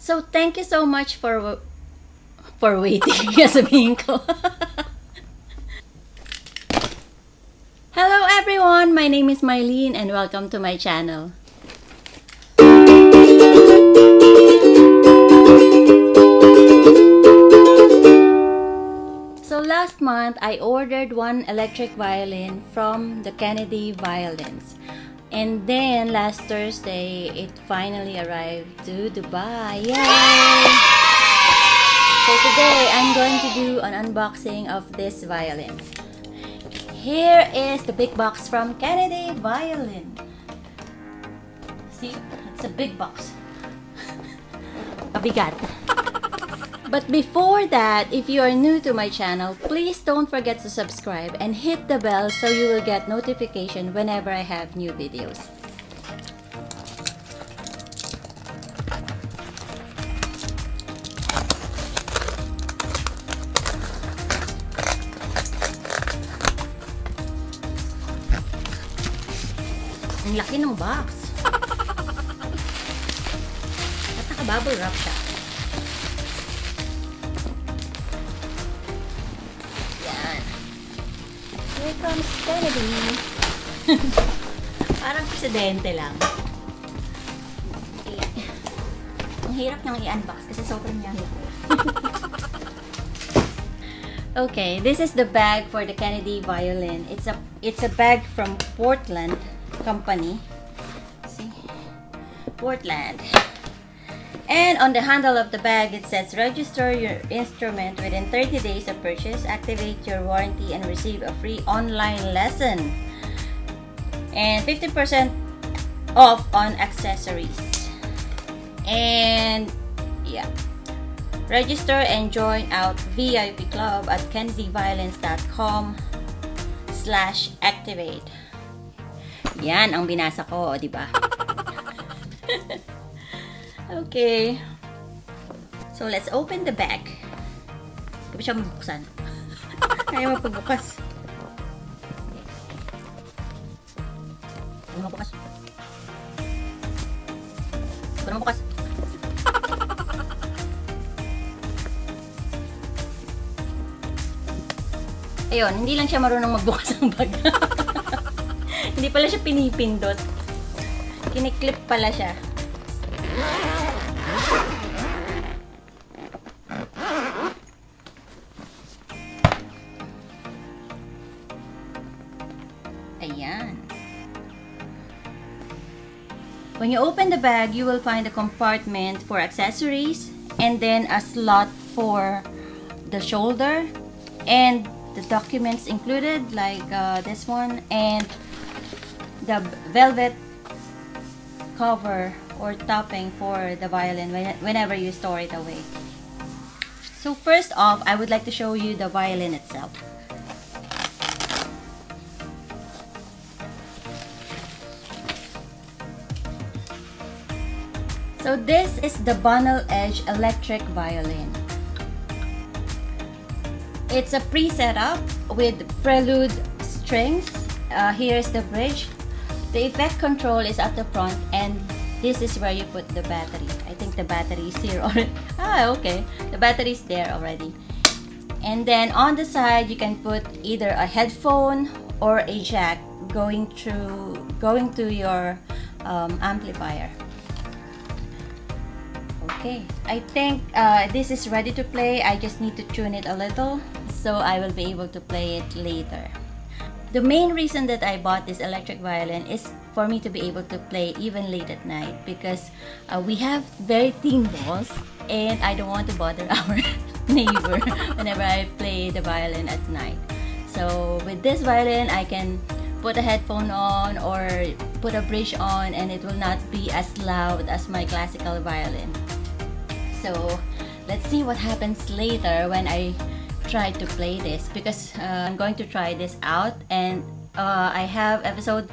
So, thank you so much for for waiting. Ko. Hello everyone! My name is Mylene and welcome to my channel. So last month, I ordered one electric violin from the Kennedy Violins. And then last Thursday, it finally arrived to Dubai. Yay! So today, I'm going to do an unboxing of this violin. Here is the big box from Kennedy Violin. See, it's a big box. Kabigat. But before that, if you are new to my channel, please don't forget to subscribe and hit the bell so you will get notification whenever I have new videos. Ang laki ng box. At naka-bubble wrap siya. Comes Kennedy. Parang presidente lang. Okay. Ang hirap niyang i-unbox kasi sobrang yummy. okay, this is the bag for the Kennedy violin. It's a it's a bag from Portland company. See? Portland. And on the handle of the bag, it says register your instrument within 30 days of purchase, activate your warranty, and receive a free online lesson. And 50% off on accessories. And yeah. Register and join out VIP club at kennedyviolence.com slash activate. Yan ang binasa ko, di ba? okay. So, let's open the bag. Hindi ba siya mabuksan? Kaya mapabukas. Ano mabukas? Ano mabukas? Ayun, hindi lang siya marunong magbukas ng bag. Hindi pala siya pinipindot. Kiniklip pala siya. When you open the bag, you will find a compartment for accessories and then a slot for the shoulder and the documents included like uh, this one and the velvet cover or topping for the violin whenever you store it away. So first off, I would like to show you the violin itself. So this is the Bunnel Edge electric violin. It's a pre-setup with prelude strings. Uh, here's the bridge. The effect control is at the front and this is where you put the battery. I think the battery is here already. ah, okay. The battery is there already. And then on the side, you can put either a headphone or a jack going through going to your um, amplifier. Okay, I think uh, this is ready to play. I just need to tune it a little so I will be able to play it later. The main reason that I bought this electric violin is for me to be able to play even late at night because uh, we have very thin walls and I don't want to bother our neighbor whenever I play the violin at night. So with this violin, I can put a headphone on or put a bridge on and it will not be as loud as my classical violin. So let's see what happens later when I try to play this because uh, I'm going to try this out and uh, I have episode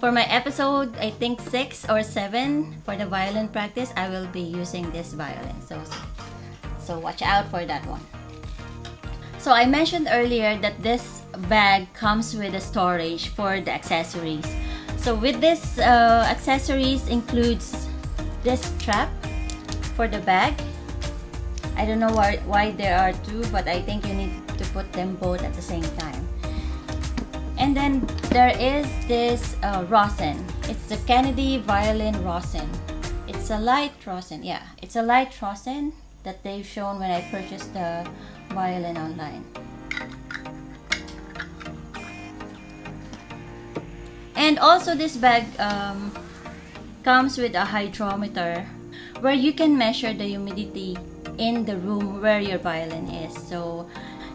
for my episode I think 6 or 7 for the violin practice I will be using this violin. So so watch out for that one. So I mentioned earlier that this bag comes with a storage for the accessories. So with this uh, accessories includes this strap for the bag. I don't know why, why there are two, but I think you need to put them both at the same time. And then there is this uh, rosin. It's the Kennedy Violin Rosin. It's a light rosin, yeah. It's a light rosin that they've shown when I purchased the violin online. And also this bag um, comes with a hydrometer where you can measure the humidity in the room where your violin is. So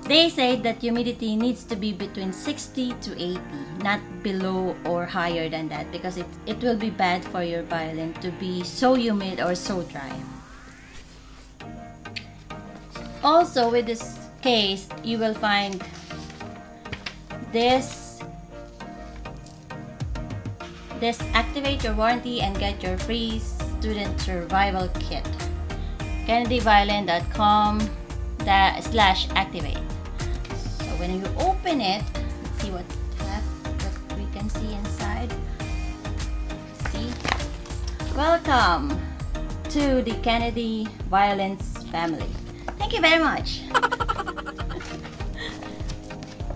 they say that humidity needs to be between 60 to 80, not below or higher than that because it, it will be bad for your violin to be so humid or so dry. Also with this case, you will find this this activate your warranty and get your free student survival kit. kennedyviolin.com slash activate. So when you open it let's see what have, what we can see inside. See? Welcome to the Kennedy Violins family. Thank you very much.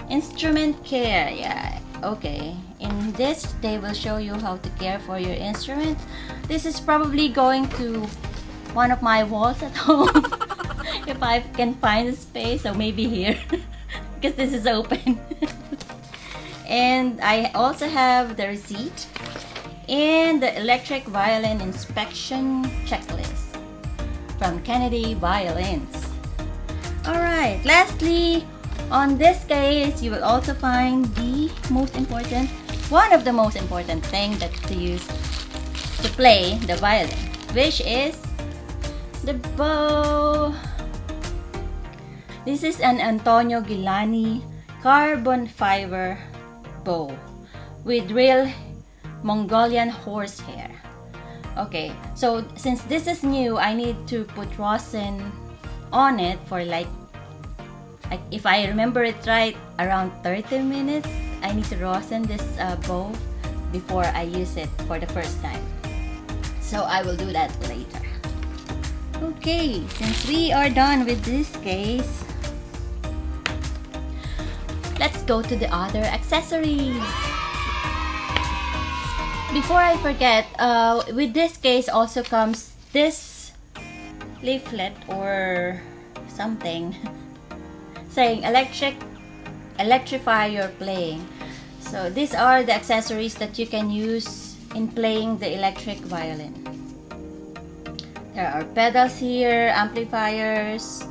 Instrument care yeah okay in this they will show you how to care for your instrument. This is probably going to one of my walls at home if I can find a space or maybe here because this is open. And I also have the receipt and the electric violin inspection checklist from Kennedy Violins. Alright lastly on this case you will also find the most important one of the most important thing that to use to play the violin which is the bow. This is an Antonio Giuliani carbon fiber bow with real Mongolian horsehair. Okay, so since this is new, I need to put rosin on it for like, if I remember it right, around 30 minutes. I need to rosin this uh, bow before I use it for the first time. So I will do that later. Okay, since we are done with this case, let's go to the other accessories. Before I forget, uh, with this case also comes this leaflet or something saying electric electrify your playing. So these are the accessories that you can use in playing the electric violin. There are pedals here, amplifiers,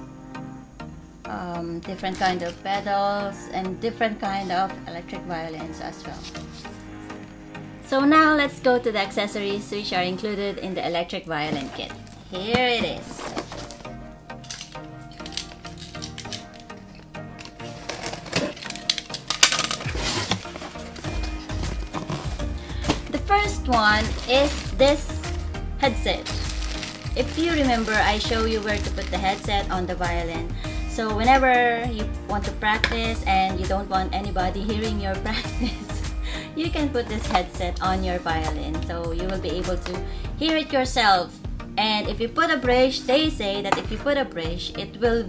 um, different kind of pedals, and different kind of electric violins as well. So now let's go to the accessories which are included in the electric violin kit. Here it is. Is this headset if you remember, I show you where to put the headset on the violin. So whenever you want to practice and you don't want anybody hearing your practice, you can put this headset on your violin so you will be able to hear it yourself. And if you put a bridge, they say that if you put a bridge, it will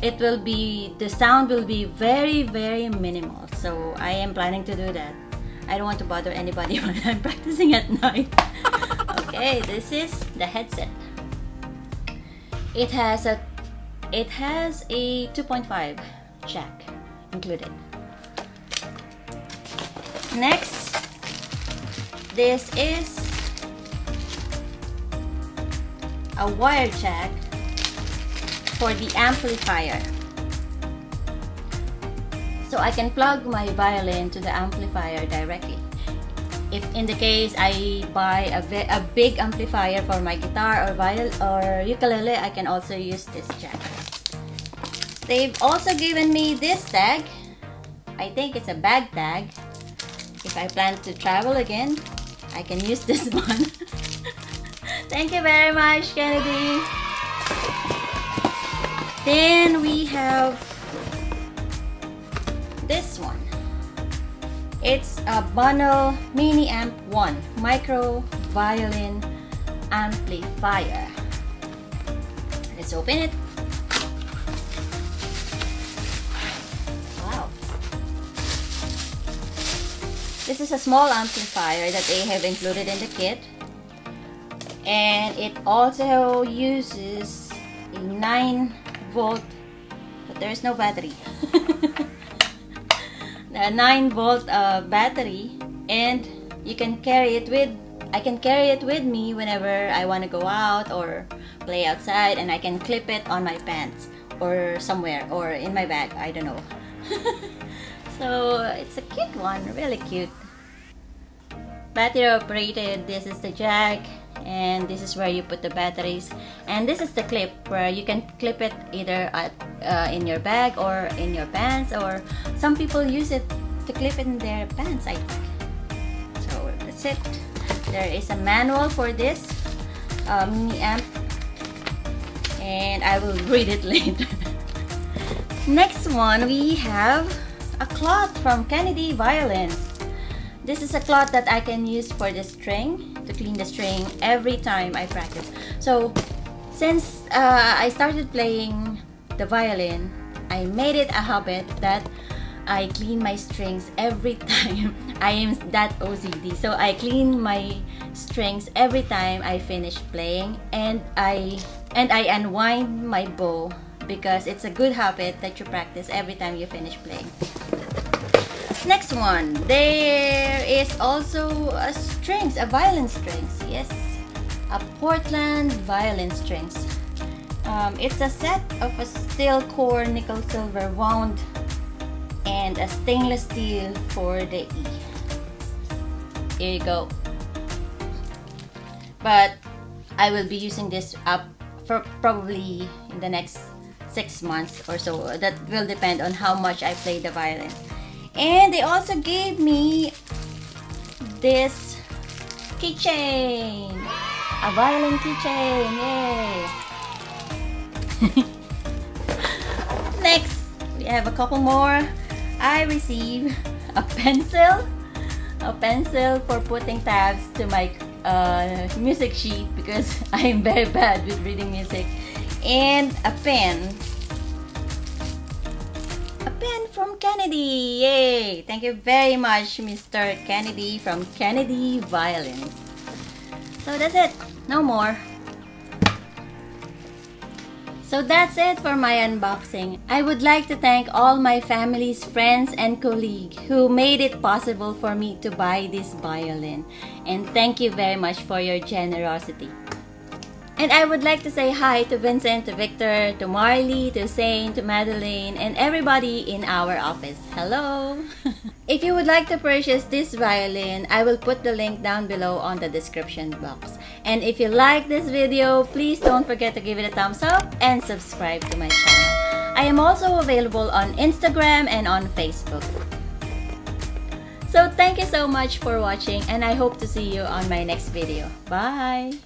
it will be the sound will be very very minimal. So I am planning to do that. I don't want to bother anybody when I'm practicing at night. Okay, this is the headset. It has a it has a 2.5 jack included. Next, this is a wire jack for the amplifier. So I can plug my violin to the amplifier directly if in the case I buy a, a big amplifier for my guitar or viol or ukulele, I can also use this jack. They've also given me this tag. I think it's a bag tag. If I plan to travel again, I can use this one. Thank you very much, Kennedy. Then we have this one. It's a Bunnel Mini Amp 1 micro violin amplifier. Let's open it. Wow. This is a small amplifier that they have included in the kit. And it also uses a 9 volt, but there's no battery. a 9 volt uh, battery and you can carry it with I can carry it with me whenever I want to go out or play outside and I can clip it on my pants or somewhere or in my bag I don't know. So it's a cute one really cute. Battery operated this is the jack and this is where you put the batteries. And this is the clip where you can clip it either at, uh, in your bag or in your pants or some people use it to clip in their pants I think. So that's it. There is a manual for this uh, mini amp. And I will read it later. Next one we have a cloth from Kennedy Violins. This is a cloth that I can use for the string to clean the string every time I practice so since uh, I started playing the violin I made it a habit that I clean my strings every time I am that OCD. So I clean my strings every time I finish playing and I and I unwind my bow because it's a good habit that you practice every time you finish playing. Next one, there is also a strings, a violin strings. Yes, a Portland violin strings. Um, it's a set of a steel core nickel silver wound and a stainless steel for the E. Here you go. But I will be using this up for probably in the next six months or so. That will depend on how much I play the violin. And they also gave me this keychain. A violin keychain. Yay! Next, we have a couple more. I received a pencil, a pencil for putting tabs to my uh, music sheet because I'm very bad with reading music, and a pen. A pen from Kennedy! Yay! Thank you very much, Mr. Kennedy from Kennedy Violins. So that's it. No more. So that's it for my unboxing. I would like to thank all my family's friends and colleagues who made it possible for me to buy this violin. And thank you very much for your generosity. And I would like to say hi to Vincent, to Victor, to Marley, to Zane, to Madeline, and everybody in our office. Hello! if you would like to purchase this violin, I will put the link down below on the description box. And if you like this video, please don't forget to give it a thumbs up and subscribe to my channel. I am also available on Instagram and on Facebook. So thank you so much for watching and I hope to see you on my next video. Bye!